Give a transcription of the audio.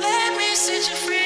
Let me set you free.